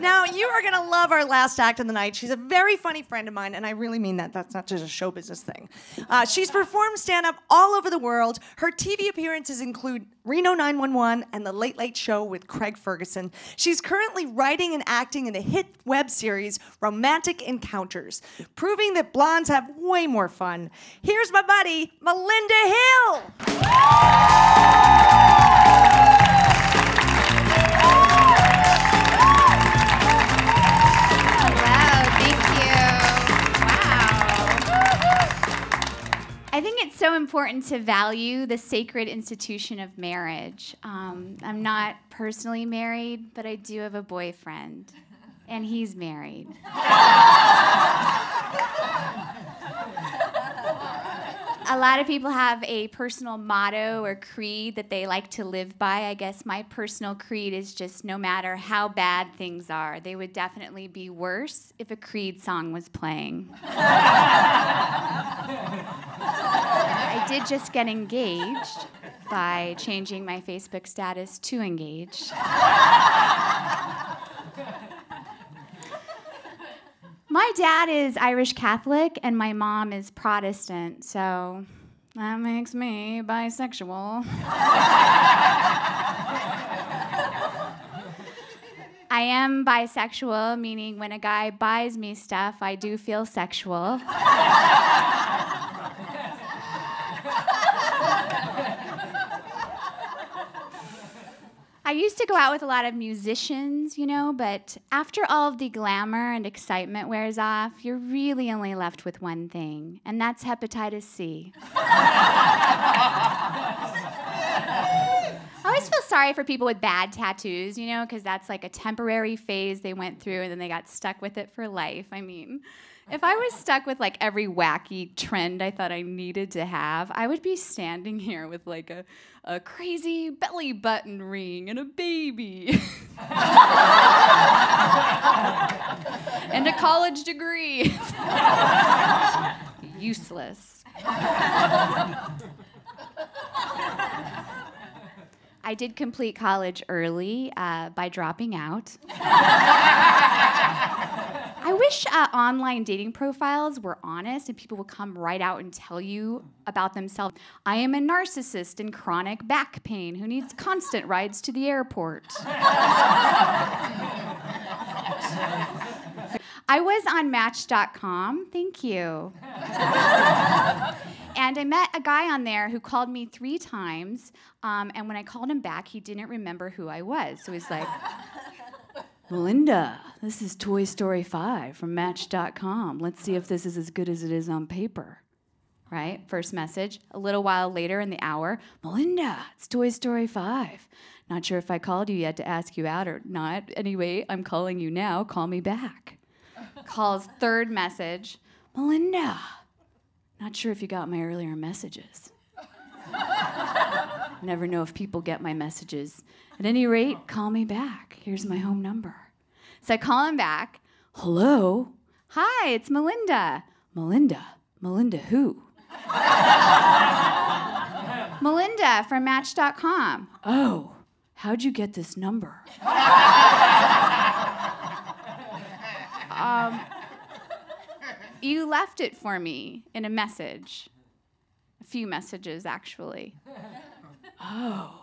Now, you are going to love our last act of the night. She's a very funny friend of mine, and I really mean that. That's not just a show business thing. Uh, she's performed stand up all over the world. Her TV appearances include Reno 911 and The Late Late Show with Craig Ferguson. She's currently writing and acting in the hit web series Romantic Encounters, proving that blondes have way more fun. Here's my buddy, Melinda Hill. So important to value the sacred institution of marriage. Um, I'm not personally married, but I do have a boyfriend, and he's married. a lot of people have a personal motto or creed that they like to live by. I guess my personal creed is just no matter how bad things are, they would definitely be worse if a Creed song was playing. I did just get engaged by changing my Facebook status to engaged. My dad is Irish Catholic and my mom is Protestant, so that makes me bisexual. I am bisexual, meaning when a guy buys me stuff, I do feel sexual. I used to go out with a lot of musicians, you know, but after all of the glamour and excitement wears off, you're really only left with one thing, and that's hepatitis C. I always feel sorry for people with bad tattoos, you know, because that's like a temporary phase they went through and then they got stuck with it for life. I mean, if I was stuck with like every wacky trend I thought I needed to have, I would be standing here with like a, a crazy belly button ring and a baby. and a college degree. Useless. I did complete college early uh, by dropping out. I wish uh, online dating profiles were honest and people would come right out and tell you about themselves. I am a narcissist in chronic back pain who needs constant rides to the airport. I was on Match.com. Thank you. and I met a guy on there who called me three times. Um, and when I called him back, he didn't remember who I was. So he's like, Melinda, this is Toy Story 5 from Match.com. Let's see if this is as good as it is on paper. Right? First message. A little while later in the hour, Melinda, it's Toy Story 5. Not sure if I called you yet to ask you out or not. Anyway, I'm calling you now. Call me back. Calls third message, Melinda, not sure if you got my earlier messages. Never know if people get my messages. At any rate, call me back. Here's my home number. So I call him back. Hello? Hi, it's Melinda. Melinda? Melinda who? Melinda from Match.com. Oh, how'd you get this number? um, you left it for me in a message. A few messages, actually. Oh.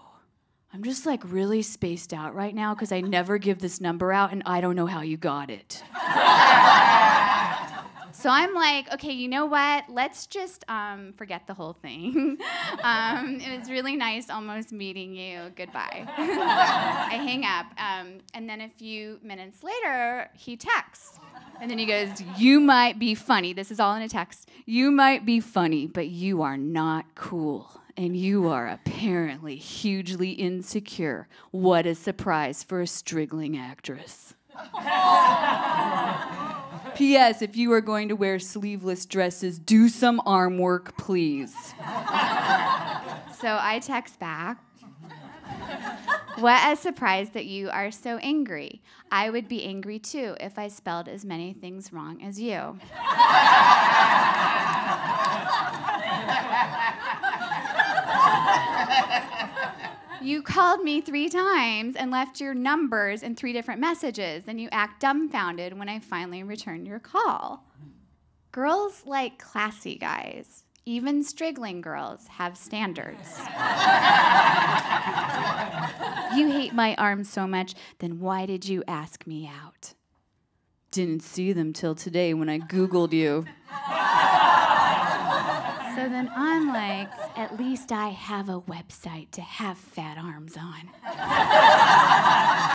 I'm just like really spaced out right now because I never give this number out and I don't know how you got it. so I'm like, okay, you know what? Let's just um, forget the whole thing. um, it was really nice almost meeting you. Goodbye. I hang up. Um, and then a few minutes later, he texts. And then he goes, You might be funny. This is all in a text. You might be funny, but you are not cool and you are apparently hugely insecure. What a surprise for a strigling actress. P.S. If you are going to wear sleeveless dresses, do some arm work, please. so I text back. What a surprise that you are so angry. I would be angry too if I spelled as many things wrong as you. You called me three times and left your numbers in three different messages. and you act dumbfounded when I finally return your call. Girls like classy guys. Even strigling girls have standards. you hate my arms so much, then why did you ask me out? Didn't see them till today when I Googled you. So then I'm like, at least I have a website to have fat arms on.